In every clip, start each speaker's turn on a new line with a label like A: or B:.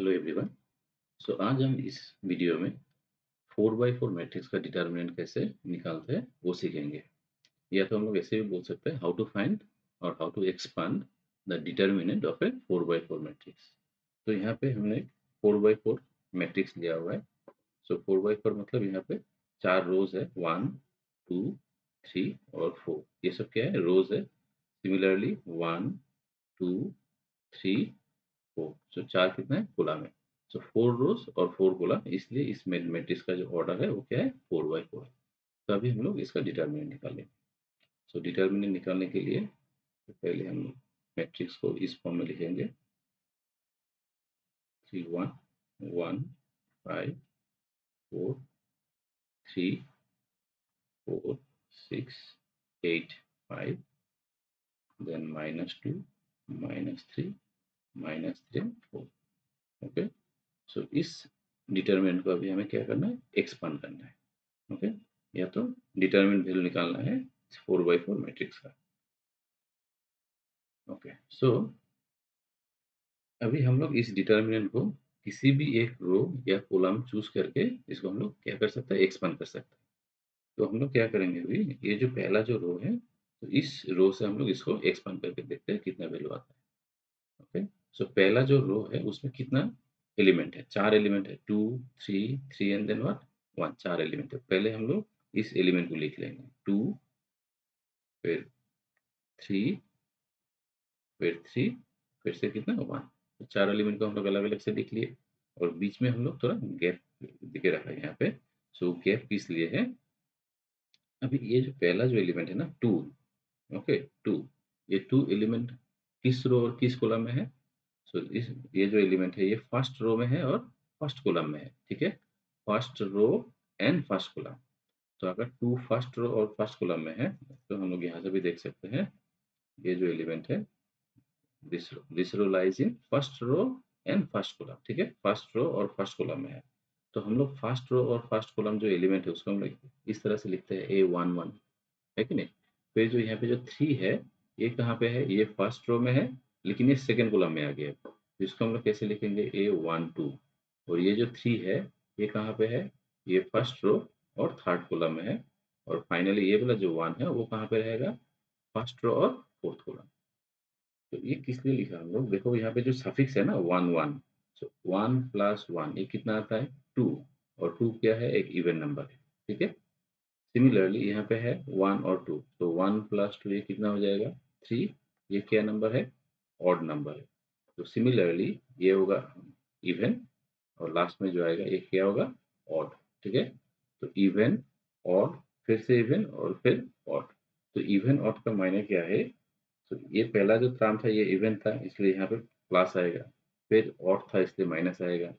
A: Hello everyone so आज हम इस वीडियो में फोर बाई फोर मैट्रिक्स का डिटर्मिनेंट कैसे निकालते हैं, वो सीखेंगे। या तो हम लोग ऐसे भी बोल सकते हैं हाउ टू फाइंड और how to expand the determinant of a four by four matrix तो यहाँ पे हमने फोर बाई फोर मैट्रिक्स लिया हुआ है। सो फोर बाई फोर मतलब यहाँ पे चार रोज है। वन टू थ्री और फोर ये सब क्या है? रोज है। Similarly one two three four so चार कितना है कोलम है सो फोर रोज और फोर कोलम इसलिए इस मैट्रिक्स का जो ऑर्डर है, वो क्या है? फोर बाई फोर तो अभी हम लोग इसका डिटर्मिनेंट निकालेंगे। सो डिटर्मिनेंट निकालने के लिए तो पहले हम लोग मैट्रिक्स को इस फॉर्म में लिखेंगे। Three one one five four three four six eight five then minus 2 minus 3 minus three four. Okay? So इस डिटर्मिनेंट को अभी हमें क्या करना है? एक्सपांड करना है। ओके? okay? या तो डिटर्मिनेंट वैल्यू निकालना है फोर बाई फोर मैट्रिक्स का। ओके? सो अभी हम लोग इस डिटर्मिनेंट को किसी भी एक रो या कोलम चूज़ करके इसको हम लोग क्या कर सकते हैं? एक्सपांड कर सकते हैं। तो हम लोग क्या करेंगे अभी? ये जो पहला जो रो है तो इस रो से हम लोग इसको एक्सपांड करके देखते हैं कितना वैल्यू आता है। ओके? सो so, पहला जो रो है उसमें कितना एलिमेंट है? चार एलिमेंट है। Two three three and then one one चार एलिमेंट है। पहले हम लोग इस एलिमेंट को लिख लेंगे। टू फिर थ्री फिर थ्री फिर से कितना? वन तो चार एलिमेंट को हम लोग अलग अलग से लिख लिए। और बीच में हम लोग थोड़ा गैप दिखे रखा है यहाँ पे। सो so, गैप किस लिए है? अभी ये जो पहला जो एलिमेंट है ना टू ओके टू ये टू एलिमेंट किस रो और किस कॉलम में है? सो so, इस ये जो एलिमेंट है ये फ़र्स्ट रो में है और फ़र्स्ट कॉलम में है ठीक है? First row and first column तो अगर टू फ़र्स्ट रो और फ़र्स्ट कॉलम में है तो हम लोग यहाँ से भी देख सकते हैं ये जो एलिमेंट है this row this row lies in first row and first column ठीक है? फ़र्स्ट रो और फ़र्स्ट कॉलम में है। तो हम लोग फ़र्स्ट रो और फ़र्स्ट कॉलम जो एलिमेंट है उसको हम लोग इस तरह से लिखते हैं ए वन वन है कि नहीं? फिर जो यहाँ पे जो थ्री है ये कहाँ पे है? ये फ़र्स्ट रो में है लेकिन ये सेकेंड कॉलम में आ गया तो इसको हम लोग कैसे लिखेंगे? ए वन टू और ये जो थ्री है, ये कहाँ पे है? ये फ़र्स्ट रो और थर्ड कॉलम में है। और फाइनली ये वाला जो वन है, वो कहाँ पे रहेगा? फ़र्स्ट रो और फोर्थ कॉलम तो ये किस लिए लिखा हम लोग? देखो यहाँ पे जो सफिक्स है ना one one so one plus one ये कितना आता है? टू और टू क्या है? एक इवन नंबर है। ठीक है? सिमिलरली यहाँ पे है वन और टू तो वन प्लस टू ये कितना हो जाएगा? थ्री ये क्या नंबर है? ऑड नंबर है। तो सिमिलरली ये होगा इवन और लास्ट में जो आएगा, ये क्या होगा? ऑड ठीक है? तो इवन ऑड फिर से इवन और फिर ऑड तो इवन ऑड का मायने क्या है? तो ये पहला जो टर्म था, ये इवन था, इसलिए यहाँ पे प्लस आएगा। फिर ऑड था, इसलिए माइनस आएगा।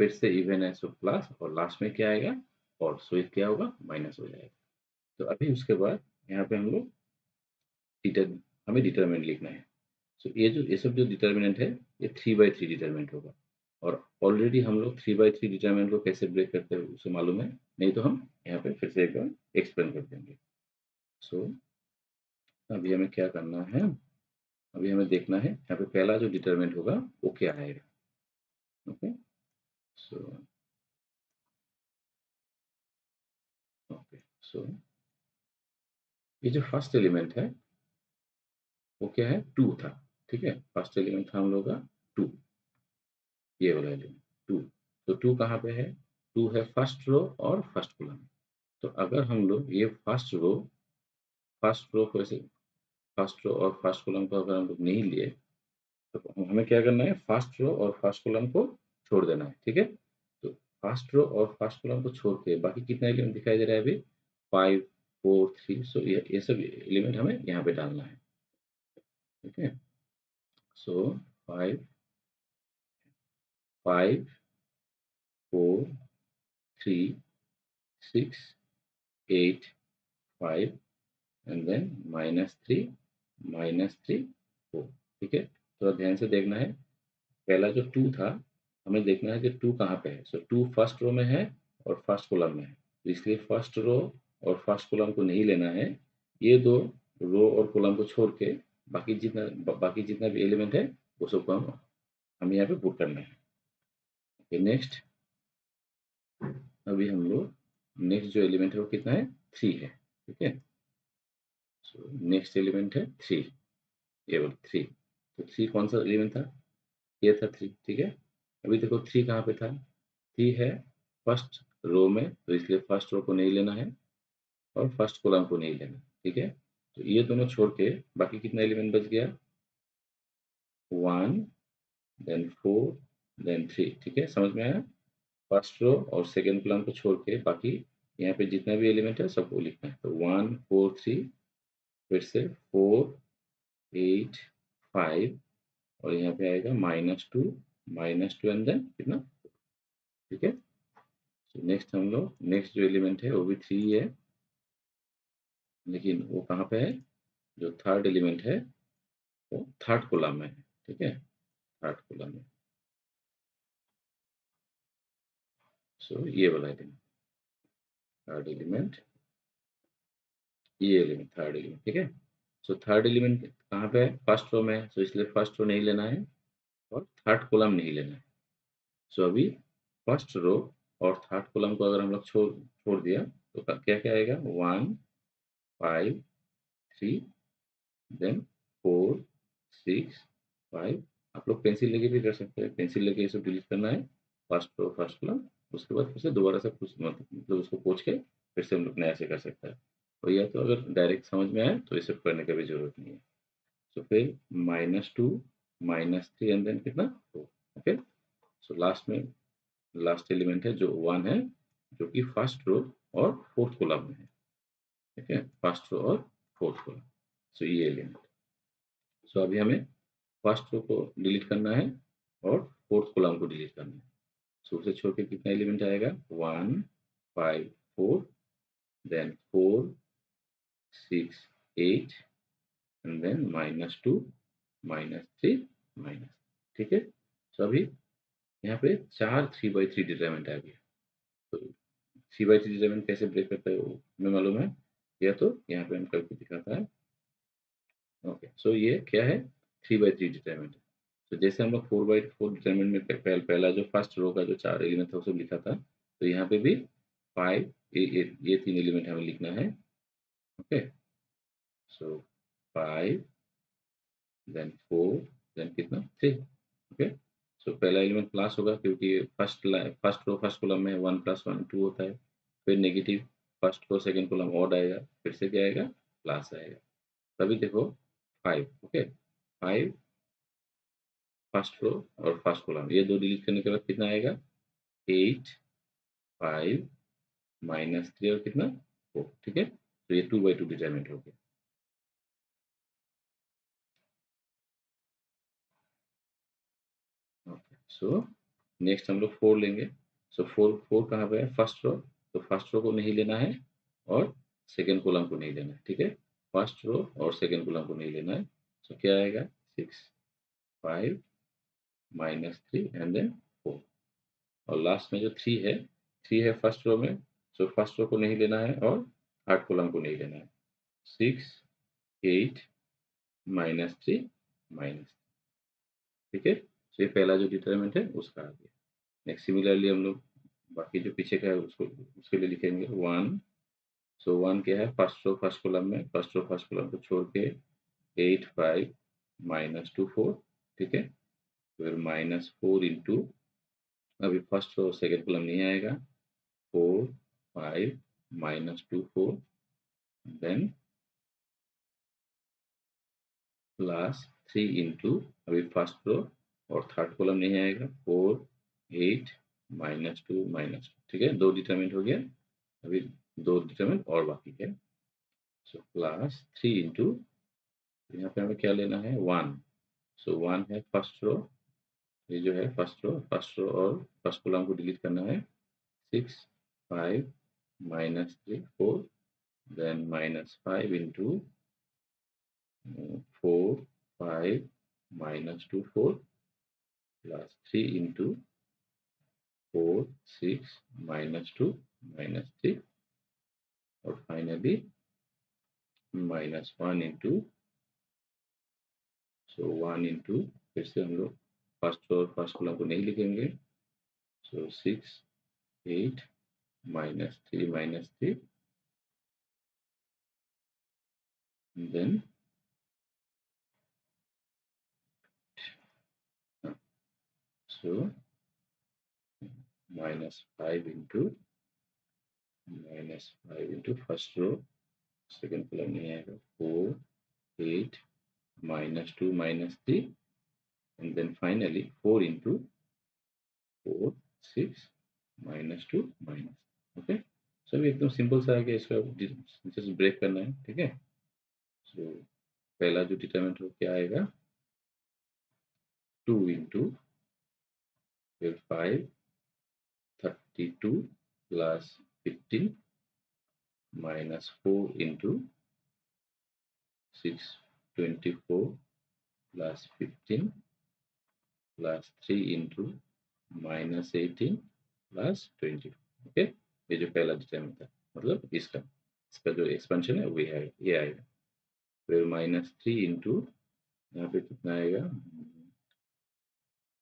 A: फिर से इवन है सो प्लस और लास्ट में क्या आएगा? और सो क्या होगा? माइनस हो जाएगा। तो अभी उसके बाद यहाँ पे हम लोग डिटर हमें डिटरमिनेंट लिखना है। सो ये जो ये सब जो डिटर्मिनेंट है ये थ्री बाई थ्री डिटर्मिनेंट होगा। और ऑलरेडी हम लोग थ्री बाई थ्री डिटर्मिनेंट को कैसे ब्रेक करते हैं उसे मालूम है? नहीं तो हम यहाँ पे फिर से एक बार एक्सप्लेन कर देंगे। सो so, अभी हमें क्या करना है? अभी हमें देखना है यहाँ पे पहला जो डिटर्मिनेंट होगा वो क्या आएगा ओके सो ओके सो ये जो फ़र्स्ट एलिमेंट है वो क्या है? टू था। ठीक है? फ़र्स्ट एलिमेंट था हम लोग का टू ये वाला एलिमेंट टू तो टू कहाँ पे है? टू है फ़र्स्ट रो और फ़र्स्ट कॉलम तो अगर हम लोग ये फ़र्स्ट रो फ़र्स्ट रो को ऐसे फ़र्स्ट रो और फ़र्स्ट कॉलम को अगर हम लोग नहीं लिए तो हमें क्या करना है? फ़र्स्ट रो और फ़र्स्ट कॉलम को छोड़ देना है, ठीक है? तो फ़र्स्ट रो और फ़र्स्ट कॉलम को छोड़ के बाकी कितना एलिमेंट दिखाई दे रहा है अभी? फाइव फोर थ्री सो ये ये सब एलिमेंट हमें यहाँ पे डालना है। okay so 5 5 4 3 6 8 5 and then minus 3 minus 3 4 ठीक है? तो ध्यान से देखना है। पहला जो टू था, हमें देखना है कि टू कहाँ पे है। सो टू फ़र्स्ट रो में है और फ़र्स्ट कॉलम में है। तो इसलिए फ़र्स्ट रो और फ़र्स्ट कॉलम को नहीं लेना है। ये दो रो और कॉलम को छोड़ के बाकी जितना बाकी जितना भी एलिमेंट है, वो सबको हम, हमें यहाँ पे पुट करना है। ओके नेक्स्ट अभी हम लोग नेक्स्ट जो एलिमेंट है वो कितना है? थ्री है, ठीक है? सो नेक्स्ट एलिमेंट है थ्री ये बोल थ्री तो थ्री कौन सा एलिमेंट था? ये था थ्री ठीक है? अभी देखो थ्री कहाँ पे था? थ्री है फ़र्स्ट रो में तो इसलिए फ़र्स्ट रो को नहीं लेना है और फ़र्स्ट कॉलम को नहीं लेना, ठीक है? तो ये दोनों छोड़ के बाकी कितना एलिमेंट बच गया? One then four then three ठीक है? समझ में आया? फ़र्स्ट रो और सेकेंड कॉलम को छोड़ के बाकी यहाँ पे जितना भी एलिमेंट है सबको लिखना है। तो वन फोर थ्री फिर से फोर एट फाइव और यहाँ पे आएगा minus two minus two and then कितना? ठीक है? नेक्स्ट हम लोग नेक्स्ट जो एलिमेंट है, वो भी थ्री है। लेकिन वो कहाँ पे है? जो थर्ड एलिमेंट है वो थर्ड कोलम में है ठीक है? थर्ड कोलम में। सो ये वाला एलिमेंट थर्ड एलिमेंट ये एलिमेंट थर्ड एलिमेंट ठीक है? सो थर्ड एलिमेंट कहाँ पे है? फ़र्स्ट रो में है सो इसलिए फ़र्स्ट रो नहीं लेना है और थर्ड कोलम नहीं लेना है। सो so, अभी फ़र्स्ट रो और थर्ड कोलम को अगर हम लोग छोड़ छोड़ दिया तो क्या क्या आएगा? One five three then four six five आप लोग पेंसिल लेके भी कर सकते हैं। पेंसिल लेके ये सब डिलीट करना है। फ़र्स्ट फ़र्स्ट कॉलम उसके बाद फिर से दोबारा से कुछ मतलब उसको पोच के फिर से हम लोग नया से कर सकते हैं। और या तो अगर डायरेक्ट समझ में आए तो इसे करने का भी ज़रूरत नहीं है। सो फिर minus two minus three and then कितना? ओके सो लास्ट में लास्ट एलिमेंट है जो वन है, जो कि फ़र्स्ट रो और फोर्थ कॉलम में है। ठीक है? फ़र्स्ट रो और फोर्थ कॉलम सो ये एलिमेंट सो अभी हमें फ़र्स्ट रो को डिलीट करना है और फोर्थ कॉलम को डिलीट करना है। सो उसे छोड़ के कितना एलिमेंट आएगा? One five four then four six eight and then minus two minus three minus ठीक है? सो अभी यहाँ पे चार थ्री बाई थ्री डिटरमेंट आ गया। तो थ्री बाई थ्री डिटरमेंट कैसे ब्रेक करता है? वो हमें मालूम है। या तो यहाँ पे हम करके दिखाता है। ओके सो ये क्या है? थ्री बाई थ्री डिटरमेंट तो जैसे हम लोग फोर बाई फोर डिटर्मेंट में पहल, पहला जो फ़र्स्ट रो का जो चार एलिमेंट था उसको लिखा था। तो यहाँ पे भी फाइव ये, ये, ये तीन एलिमेंट हमें लिखना है। Okay so five then four then कितना? थ्री ओके सो पहला एलिमेंट प्लस होगा क्योंकि first first row first column में वन प्लस वन टू होता है। फिर negative first row second column odd आएगा, फिर से क्या आएगा प्लस आएगा। तभी देखो five okay five first row और फ़र्स्ट कॉलम ये दो डिलीट करने के बाद कितना आएगा? एट फाइव माइनस थ्री और कितना? फोर ठीक है? तो ये टू बाई टू डिटरमेंट हो गया। सो नेक्स्ट हम लोग फोर लेंगे। सो फोर फोर कहाँ पे है? फ़र्स्ट रो तो फ़र्स्ट रो को नहीं लेना है और सेकेंड कॉलम को नहीं लेना है, ठीक है? फ़र्स्ट रो और सेकेंड कॉलम को नहीं लेना है। सो क्या आएगा? Six five minus three and then four और लास्ट में जो थ्री है थ्री है फ़र्स्ट रो में सो फ़र्स्ट रो को नहीं लेना है और थर्ड कॉलम को नहीं लेना है। Six eight minus three minus ठीक है? तो ये पहला जो डिटरमेंट है, उसका आ गया नेक्स्ट सिमिलरली हम लोग बाकी जो पीछे का है, उसको, उसके लिए लिखेंगे वन। सो वन क्या है? फ़र्स्ट रो फ़र्स्ट कॉलम में फ़र्स्ट रो फ़र्स्ट कॉलम को छोड़ के eight five minus two four ठीक है? फिर माइनस फोर इंटू अभी फ़र्स्ट रो सेकेंड कॉलम नहीं आएगा। Four five minus two four then plus three into अभी फ़र्स्ट रो और थर्ड कॉलम नहीं आएगा। Four eight minus two minus, ठीक है? दो डिटरमिनेंट हो गया। अभी दो डिटर्मेंट और बाकी है। सो प्लस थ्री इंटू यहाँ पे हमें क्या लेना है? वन सो वन है फ़र्स्ट रो ये जो है फ़र्स्ट रो फ़र्स्ट रो और फ़र्स्ट कॉलम को डिलीट करना है। Six five minus three four then minus five into four five minus two four plus three into 4 6 minus 2 minus 3 or finally minus 1 into so 1 into first term lo first row first column ko nahi likhenge so 6 8 minus 3 minus 3 and then so minus 5 into minus 5 into first row second column नहीं आएगा 4 8 minus 2 minus 3 and then finally 4 into 4 6 minus 2 minus okay so अभी एकदम simple सा आ गया इसका just break करना है ठीक है सो so, पहला जो डिटरमिनेंट हो क्या आएगा 2 into फिर 5 32 plus 15 minus 4 into 6 24 plus 15 plus 3 into minus 18 plus 20 okay ये जो पहला डिटर्मिनेंट था मतलब इसका इसका जो एक्सपेंशन है, वो है, ये आएगा। फिर माइनस थ्री इंटू यहाँ पे कितना आएगा?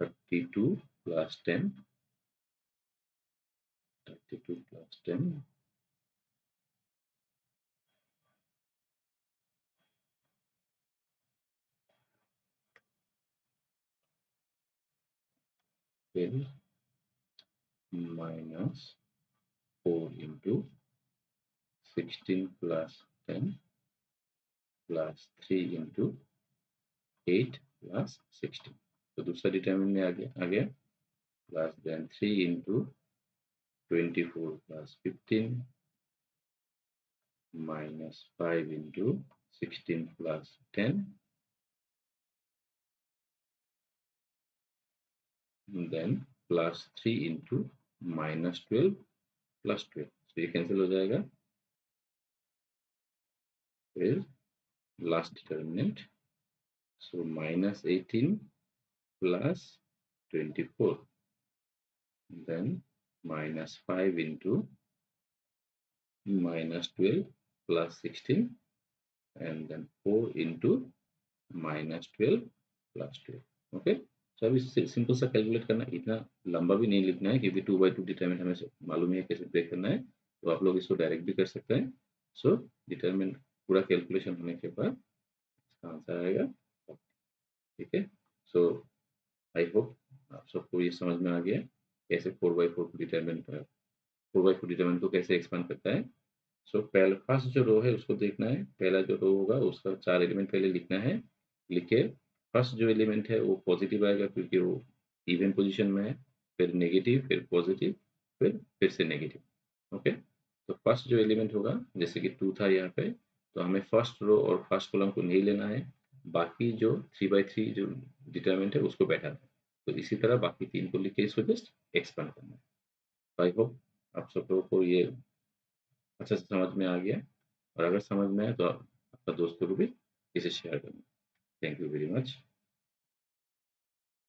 A: Thirty two plus ten thirty two plus ten फिर minus 4 into 16 plus 10 plus 3 into 8 plus 16 तो दूसरा डिटर्मिनेंट में आ गया आ गया plus then 3 into 24 plus 15 minus 5 into 16 plus 10 and then plus 3 into minus 12 plus 12 so ये कैंसिल हो जाएगा फिर last determinant so minus 18 plus 24 then minus 5 into minus 12 plus 16 and then 4 into minus 12 plus 12 okay? So अभी simple सा calculate करना इतना लंबा भी नहीं लिखना है, क्योंकि टू बाई टू डिटर्मिनेंट हमें मालूम है कैसे ब्रेक करना है। तो आप लोग इसको डायरेक्ट भी कर सकते हैं। सो डिटर्मिनेंट पूरा कैलकुलेशन होने के बाद इसका आंसर आएगा। ठीक है? सो आई होप आप सबको ये समझ में आ गया। कैसे फोर बाई फोर को determinant four by four determinant को कैसे एक्सपांड करता है? सो so, पहले फ़र्स्ट जो रो है उसको देखना है। पहला जो रो होगा उसका चार एलिमेंट पहले लिखना है। लिखे फ़र्स्ट जो एलिमेंट है वो पॉजिटिव आएगा क्योंकि वो इवन पोजिशन में है। फिर नेगेटिव फिर पॉजिटिव फिर फिर से नेगेटिव ओके तो फ़र्स्ट जो एलिमेंट होगा जैसे कि टू था यहाँ पे तो हमें फ़र्स्ट रो और फ़र्स्ट कॉलम को नहीं लेना है। बाकी जो थ्री बाई थ्री जो डिटर्मेंट है उसको बैठा है। तो इसी तरह बाकी तीन को लिख इसको जस्ट एक्सपेंड करना है। तो आई होप आप सब लोगों को ये अच्छा से समझ में आ गया। और अगर समझ में आए तो आपका दोस्तों को भी इसे शेयर करना। Thank you very much